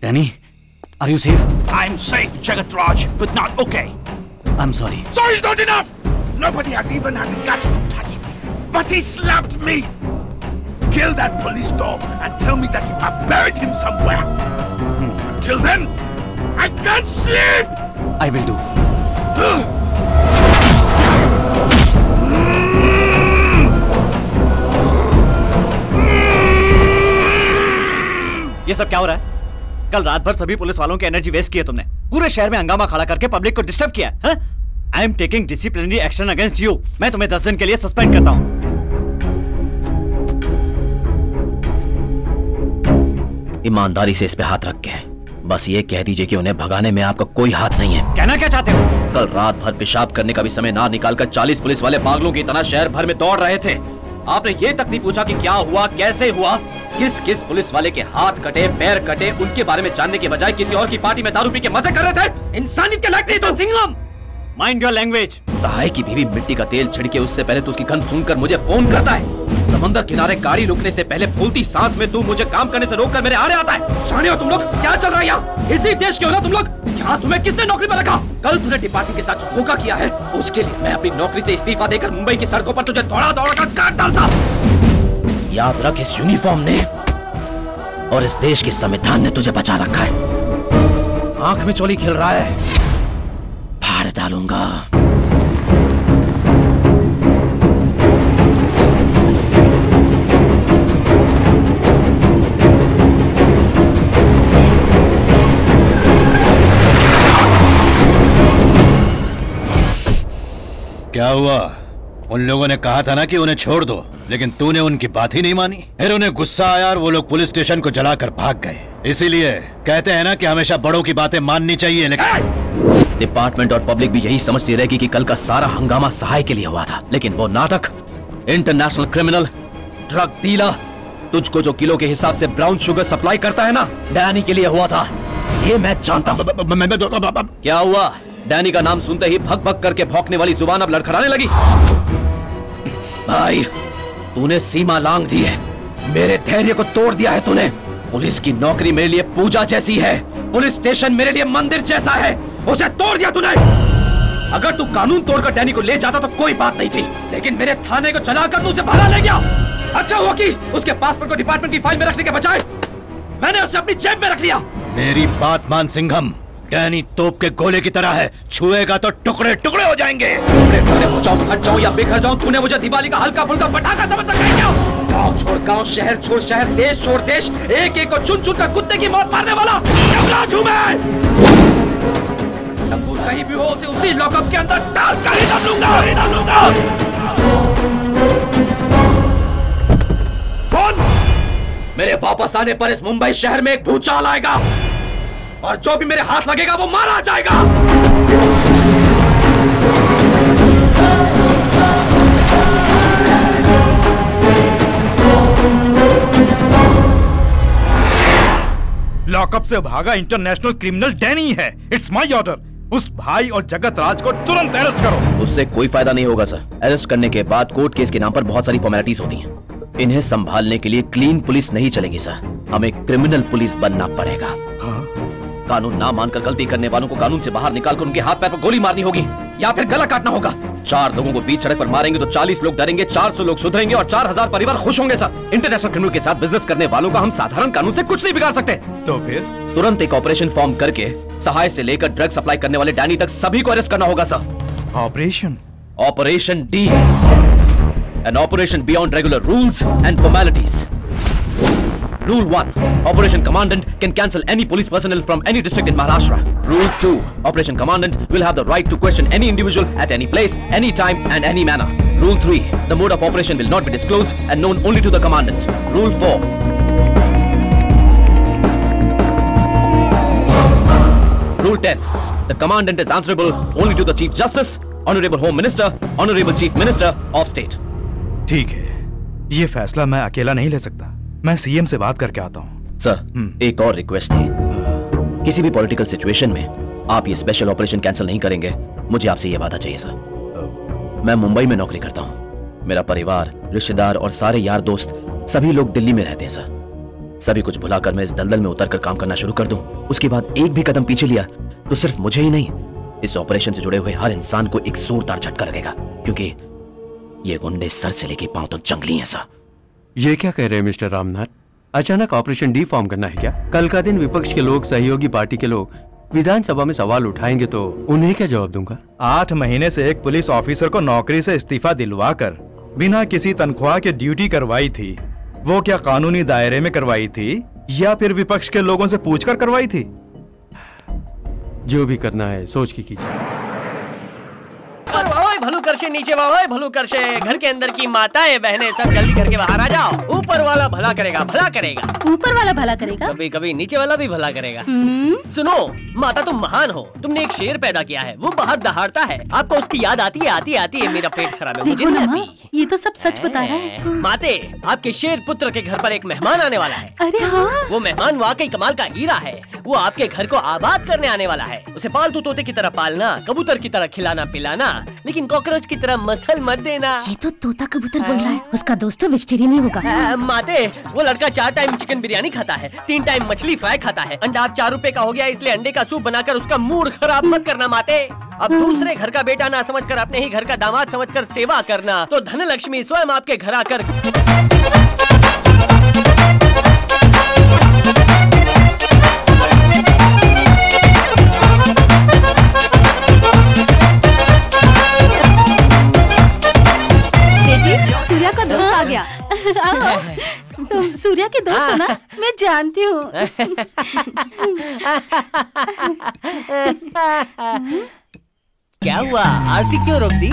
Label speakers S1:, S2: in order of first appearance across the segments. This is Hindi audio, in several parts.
S1: Danny, are you safe?
S2: I'm safe, Jagat Raj, but not okay.
S1: I'm sorry.
S2: Sorry's not enough! Nobody has even had the guts to touch me. But he slapped me! Kill that police dog and tell me that you have buried him somewhere. Until then, I can't sleep!
S1: I will do.
S3: ये सब क्या हो रहा है कल रात भर सभी पुलिस वालों की एनर्जी वेस्ट की है तुमने। पूरे शहर में हंगामा खड़ा करके पब्लिक को डिस्टर्ब किया है I am taking disciplinary action against you मैं तुम्हें दस दिन के लिए सस्पेंड करता हूँ।
S4: ईमानदारी से इस पे हाथ रख के बस ये कह दीजिए कि उन्हें भगाने में आपका कोई हाथ नहीं है।
S3: कहना क्या चाहते हो?
S4: कल रात भर पेशाब करने का भी समय ना निकालकर 40 पुलिस वाले पागलों की तरह शहर भर में दौड़ रहे थे। आपने ये तक नहीं पूछा कि क्या हुआ कैसे हुआ? किस किस पुलिस वाले के हाथ कटे पैर कटे उनके बारे में जानने के बजाय किसी और की पार्टी में दारू पी के मज़े कर रहे थे? इंसानियत के लायक नहीं तो Singham
S3: mind your language
S4: Sahay की बीवी मिट्टी का तेल छिड़के उससे पहले तो उसकी गंध सुनकर मुझे फ़ोन करता है। समंदर किनारे गाड़ी रुकने से पहले फूलती सांस में तू मुझे काम करने से रोककर मेरे आड़े आता है। शाने हो तुम लोग, क्या चल रहा है यहाँ? इसी देश के हो ना तुम लोग? यहाँ तुम्हें किसने नौकरी पर रखा? कल तूने डिपार्टमेंट के साथ धोखा किया है, उसके लिए मैं अपनी नौकरी से इस्तीफा देकर मुंबई की सड़कों पर तुझे दौड़ा दौड़ा कर काट डालता। याद रख, इस यूनिफॉर्म ने और इस देश के संविधान ने तुझे बचा रखा है। आँख में चोली खिल रहा है। फाड़ डालूँगा।
S5: क्या हुआ? उन लोगों ने कहा था ना कि उन्हें छोड़ दो लेकिन तूने उनकी बात ही नहीं मानी। फिर उन्हें गुस्सा आया और वो लोग पुलिस स्टेशन को जलाकर भाग गए। इसीलिए कहते हैं ना कि हमेशा बड़ों की बातें माननी चाहिए लेकिन
S4: डिपार्टमेंट और पब्लिक भी यही समझती रहेगी कि कल का सारा हंगामा सहाय के लिए हुआ था। लेकिन वो नाटक इंटरनेशनल क्रिमिनल ड्रग डीलर तुझको जो किलो के हिसाब से ब्राउन शुगर सप्लाई करता है ना डैनी के लिए हुआ था। ये मैं जानता हूँ। क्या हुआ? डैनी का नाम सुनते ही भग भग करके भौंकने वाली ज़ुबान अब लड़खड़ाने लगी। भाई, तूने सीमा लांग दी है। मेरे धैर्य को तोड़ दिया है तूने। पुलिस की नौकरी मेरे लिए पूजा जैसी है। पुलिस स्टेशन मेरे लिए मंदिर जैसा है। उसे तोड़ दिया तूने। अगर तू कानून तोड़कर डैनी को ले जाता तो कोई बात नहीं थी। लेकिन मेरे थाने को चलाकर तू उसे भगा ले गया। अच्छा हुआ कि उसके पासपोर्ट को डिपार्टमेंट की फ़ाइल में रखने के बजाय मैंने उसे अपनी जेब में रख लिया।
S5: मेरी बात मान सिंघम। डैनी तोप के गोले की तरह है। छुएगा तो टुकड़े टुकड़े हो जाएँगे।
S4: या बिखर जाऊँ तूने मुझे दिवाली का हल्का फुल्का पटाखा समझ रखा है क्या? गाँव छोड़ गाँव, शहर छोड़ शहर, देश छोड़ देश। एक एक को चुन चुन कर कुत्ते की मौत मारने वाला मैं। कहीं भी हो, उसे उसी लॉकअप के अंदर डाल कर ही डालूँगा ही डालूँगा फ़ोन! मेरे वापस आने पर इस मुंबई शहर में एक भूचाल आएगा। और जो भी मेरे हाथ लगेगा वो मारा जाएगा।
S2: लॉकअप से भागा इंटरनेशनल क्रिमिनल डैनी है। इट्स माय ऑर्डर उस भाई और जगत राज को तुरंत अरेस्ट करो।
S4: उससे कोई फ़ायदा नहीं होगा, सर। अरेस्ट करने के बाद कोर्ट केस के नाम पर बहुत सारी फॉर्मेलिटीज होती हैं। इन्हें संभालने के लिए क्लीन पुलिस नहीं चलेगी, सर। हमें क्रिमिनल पुलिस बनना पड़ेगा? कानून ना मानकर गलती करने वालों को कानून से बाहर निकालकर उनके हाथ पैर पर गोली मारनी होगी या फिर गला काटना होगा। चार लोगों को बीच सड़क पर मारेंगे तो 40 लोग डरेंगे 400 लोग सुधरेंगे और 4000 परिवार खुश होंगे सर। इंटरनेशनल क्रिमिनल के साथ बिज़नेस करने वालों का हम साधारण कानून से कुछ नहीं बिगाड़ सकते।
S2: तो फिर?
S4: तुरंत एक ऑपरेशन फॉर्म करके सहाय से लेकर ड्रग सप्लाई करने वाले डैनी तक सभी को अरेस्ट करना होगा sir.
S2: Operation
S4: operation D N operation beyond regular rules and formalities. Rule 1. Operation Commandant can cancel any police personnel from any district in Maharashtra. Rule 2. Operation Commandant will have the right to question any individual at any place, any time and any manner. Rule 3. The mode of operation will not be disclosed and known only to the Commandant. Rule 4. Rule 10. The Commandant is answerable only to the Chief Justice, Honorable Home Minister, Honorable Chief Minister of State.
S2: ठीक है ये फैसला मैं अकेला नहीं ले सकता मैं सीएम से बात करके आता हूँ।
S4: सर एक और रिक्वेस्ट थी। किसी भी पॉलिटिकल सिचुएशन में आप ये स्पेशल ऑपरेशन कैंसिल नहीं करेंगे। मुझे आपसे ये वादा चाहिए सर मैं मुंबई में नौकरी करता हूँ। मेरा परिवार रिश्तेदार और सारे यार दोस्त सभी लोग दिल्ली में रहते हैं सर सभी कुछ भुलाकर मैं इस दलदल में उतरकर काम करना शुरू कर दूँ। उसके बाद एक भी कदम पीछे लिया तो सिर्फ़ मुझे ही नहीं इस ऑपरेशन से जुड़े हुए हर इंसान को एक जोरदार झटका लगेगा क्योंकि ये गुंडे सर से लेके पाँव तक जंगली हैं सा
S6: ये क्या कह रहे हैं मिस्टर रामनाथ? अचानक ऑपरेशन डी फॉर्म करना है क्या? कल का दिन विपक्ष के लोग सहयोगी पार्टी के लोग विधानसभा में सवाल उठाएँगे तो उन्हें क्या जवाब दूँगा?
S7: आठ महीने से एक पुलिस ऑफिसर को नौकरी से इस्तीफा दिलवा कर बिना किसी तनख्वाह के ड्यूटी करवाई थी। वो क्या कानूनी दायरे में करवाई थी या फिर विपक्ष के लोगों से पूछकर करवाई थी?
S6: जो भी करना है सोच के
S8: की कीजिए। से नीचे ओए भलू कर से घर के अंदर की माताएँ बहनें सब जल्दी घर के बाहर आ जाओ। ऊपर वाला भला करेगा भला करेगा।
S9: ऊपर वाला भला करेगा?
S8: कभी कभी नीचे वाला भी भला करेगा।
S9: हम्म,
S8: सुनो माता तुम महान हो। तुमने एक शेर पैदा किया है वो बाहर दहाड़ता है। आपको उसकी याद आती है आती है आती है मेरा पेट खराब है। मुझे
S9: ये तो सब सच बता रहा है।
S8: माते आपके शेर पुत्र के घर पर एक मेहमान आने वाला है।
S9: अरे हाँ।
S8: वो मेहमान वाकई कमाल का हीरा है। वो आपके घर को आबाद करने आने वाला है। उसे पालतू तोते की तरह पालना कबूतर की तरह खिलाना पिलाना लेकिन कॉकरोच की तरह मसल मत देना।
S9: ये तो तोता कबूतर बोल रहा है। उसका दोस्त तो वेजिटेरियन ही होगा।
S8: आ, माते वो लड़का चार टाइम चिकन बिरयानी खाता है तीन टाइम मछली फ्राई खाता है। अंडा आप चार रूपए का हो गया इसलिए अंडे का सूप बनाकर उसका मूड खराब मत करना माते। अब दूसरे घर का बेटा ना समझकर अपने ही घर का दामाद समझकर सेवा करना। तो धन लक्ष्मी स्वयं आपके घर आकर
S9: के दोस्त हो ना मैं जानती हूँ।
S8: क्या हुआ? आरती क्यों रोक दी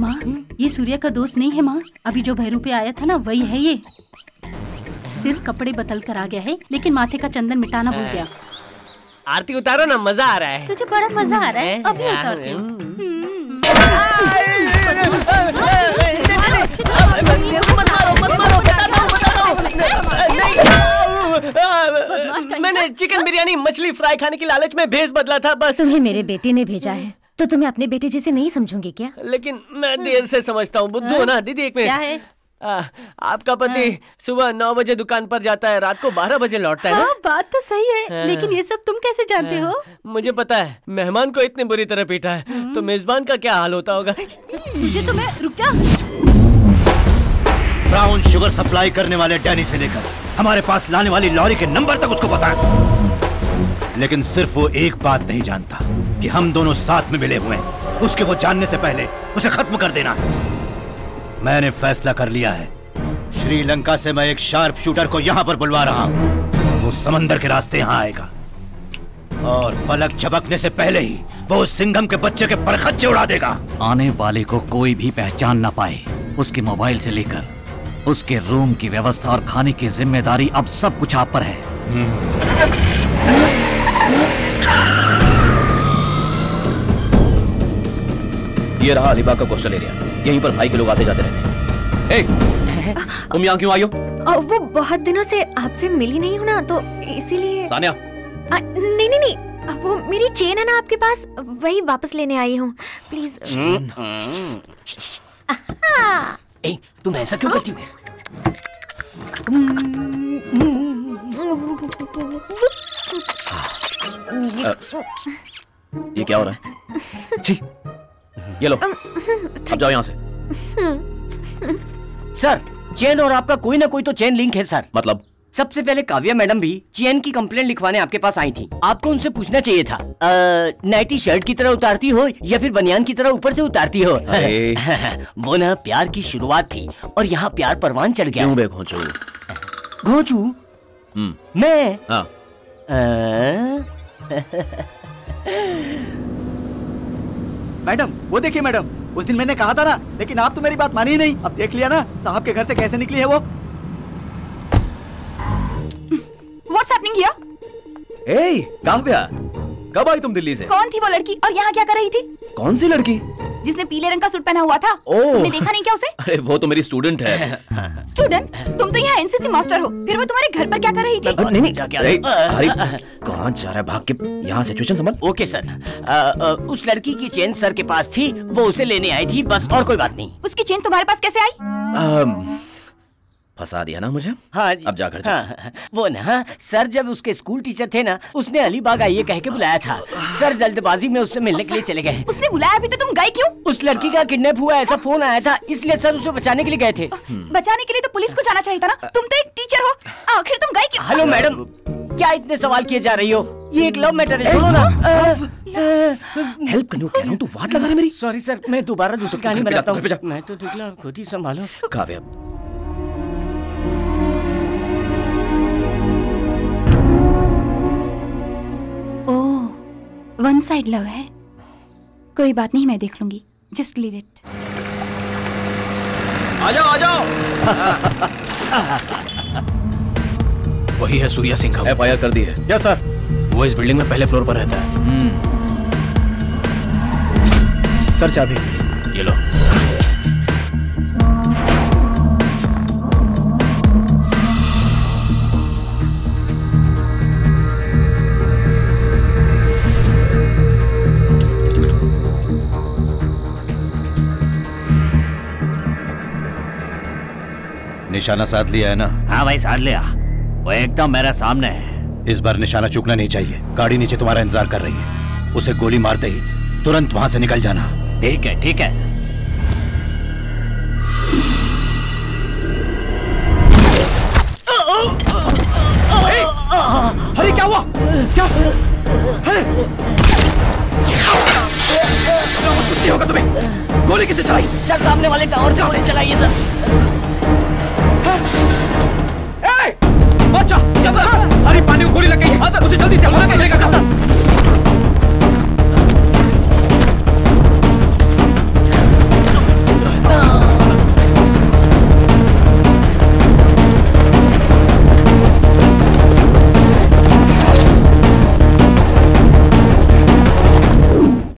S9: माँ ये सूर्या का दोस्त नहीं है माँ। अभी जो भैरू पे आया था ना वही है ये। सिर्फ़ कपड़े बदल कर आ गया है लेकिन माथे का चंदन मिटाना भूल गया।
S8: आरती उतारो ना मज़ा आ रहा है।
S9: तुझे बड़ा मज़ा आ रहा है। अभी उतारती हूँ।
S8: चिकन बिरयानी मछली फ्राई खाने की लालच में भेज बदला था बस।
S10: तुम्हें मेरे बेटे ने भेजा है तो तुम्हें अपने बेटे जैसे नहीं समझूँगी क्या?
S8: लेकिन मैं देर से समझता हूँ बुद्धू हो ना दीदी एक मिनट। आ, आपका पति सुबह नौ बजे दुकान पर जाता है रात को बारह बजे लौटता है
S9: हाँ बात तो सही है
S8: हाँ।
S9: लेकिन ये सब तुम कैसे जानते हो।
S8: मुझे पता है मेहमान को इतनी बुरी तरह पीटा है तो मेजबान का क्या हाल होता होगा?
S9: तुझे तो मैं रुक जा।
S5: ब्राउन शुगर सप्लाई करने वाले डैनी से लेकर हमारे पास लाने वाली लॉरी के नंबर तक उसको पता है। लेकिन सिर्फ़ वो एक बात नहीं जानता कि हम दोनों साथ में मिले हुए हैं। उसके वो जानने से पहले उसे खत्म कर देना है। मैंने फैसला कर लिया है। श्रीलंका से मैं एक शार्प शूटर को यहाँ पर बुलवा रहा हूँ। वो समंदर के रास्ते यहाँ आएगा। और पलक झपकने से पहले ही वो सिंघम के बच्चे के परखच्चे उड़ा देगा।
S1: आने वाले को कोई भी पहचान ना पाए। उसके मोबाइल से लेकर उसके रूम की व्यवस्था और खाने की ज़िम्मेदारी अब सब कुछ आप पर है।
S4: ये रहा अलीबाग का कोस्टल एरिया यहीं पर भाई के लोग आते जाते रहते हैं। तुम यहाँ क्यों आई हो?
S10: वो बहुत दिनों से आपसे मिली नहीं हूँ ना तो इसीलिए
S4: सानिया।
S10: आ, नहीं नहीं नहीं। वो मेरी चेन है ना आपके पास वही वापस लेने आई हूँ। प्लीज़।
S8: ए, तुम ऐसा क्यों करती हो?
S4: ये क्या हो रहा है? जी ये लो। अब जाओ यहाँ से।
S8: सर चेन और आपका कोई ना कोई तो चेन लिंक है सर।
S4: मतलब
S8: सबसे पहले काव्या मैडम भी चैन की कंप्लेंट लिखवाने आपके पास आई थी। आपको उनसे पूछना चाहिए था। नाइटी शर्ट की तरह उतारती हो या फिर बनियान की तरह ऊपर से उतारती हो? वो ना प्यार की शुरुआत थी और यहाँ प्यार परवान चढ़ गया।
S4: क्यों बे घोंचू?
S8: घोंचू?
S4: हम्म।
S8: मैं?
S4: हाँ।
S11: मैडम वो देखिए मैडम उस दिन मैंने कहा था ना लेकिन आप तो मेरी बात मानी ही नहीं। अब देख लिया ना साहब के घर से कैसे निकली है वो?
S9: हैपनिंग हियर
S4: ए काव्या कब आई तुम दिल्ली से?
S9: कौन थी वो लड़की और यहाँ क्या कर रही थी?
S4: कौन सी लड़की?
S9: जिसने पीले रंग का सूट पहना हुआ था।
S4: ओह।
S9: तुमने देखा नहीं क्या उसे?
S4: अरे वो तो मेरी स्टूडेंट है।
S9: स्टूडेंट तुम तो यहाँ एनसीसी मास्टर हो। फिर वो तुम्हारे घर पर क्या कर रही थी?
S4: नहीं नहीं।
S8: क्या- क्या-
S4: अरे, कहाँ जा रहा है भाग के? यहाँ सिचुएशन संभल।
S8: Okay sir. उस लड़की की चेन सर के पास थी। वो उसे लेने आई थी बस और कोई बात नहीं।
S9: उसकी चेन तुम्हारे पास कैसे आई?
S4: अम, फंसा दिया ना मुझे।
S12: हाँ जी।
S4: अब जा घर जा।
S12: हाँ, वो ना सर जब उसके स्कूल टीचर थे ना उसने अलीबाग आइए कह के बुलाया था। सर जल्दबाजी में उससे मिलने के लिए चले गए।
S13: उसने बुलाया भी तो तुम गए क्यों?
S12: उस लड़की का किडनैप हुआ ऐसा फ़ोन आया था इसलिए सर उसे बचाने के लिए गए थे।
S13: बचाने के लिए तो पुलिस को जाना चाहिए था ना। तुम तो एक टीचर हो। आखिर तुम गए क्यों?
S12: हेलो मैडम क्या इतने सवाल किए जा रही हो? ये एक लव मैटर है सुनो ना
S4: हेल्प करने को कह रहा हूँ तू वाट लगा रहा है मेरी।
S12: सॉरी सर मैं दोबारा दूसरी कहानी बनाता। हूँ। मैं तो निकला खुद ही संभालो।
S4: काव्या
S13: वन साइड लव है। कोई बात नहीं मैं देख लूँगी। जस्ट लीव इट
S4: आ जाओ आ जाओ। वही है सूर्या सिंह का। एफ़ कर दी है।
S14: यस सर
S4: वो इस बिल्डिंग में पहले फ्लोर पर रहता है।
S14: सर चाबी।
S5: निशाना साध लिया है ना?
S1: हाँ भाई साध लिया। वो एकदम मेरा सामने है।
S5: इस बार निशाना चूकना नहीं चाहिए। गाड़ी नीचे तुम्हारा इंतज़ार कर रही है। उसे गोली मारते ही तुरंत वहाँ से निकल जाना।
S1: ठीक है ठीक है।
S14: अरे क्या हुआ? क्या? अरे।
S4: होगा तुम्हें। गोली किसे चलाई?
S12: सर सामने वाले टावर से गोली चलाइए सर।